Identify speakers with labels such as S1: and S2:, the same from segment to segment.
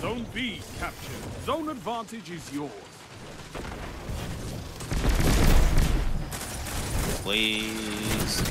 S1: Zone B captured. Zone advantage is yours.
S2: Please.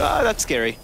S2: Ah, that's scary.